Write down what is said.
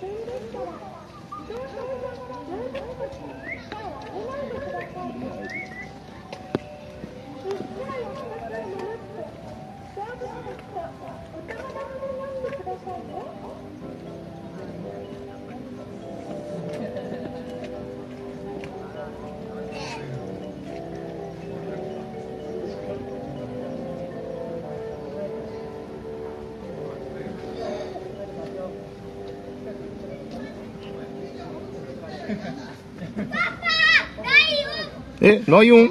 から。え、ライオン？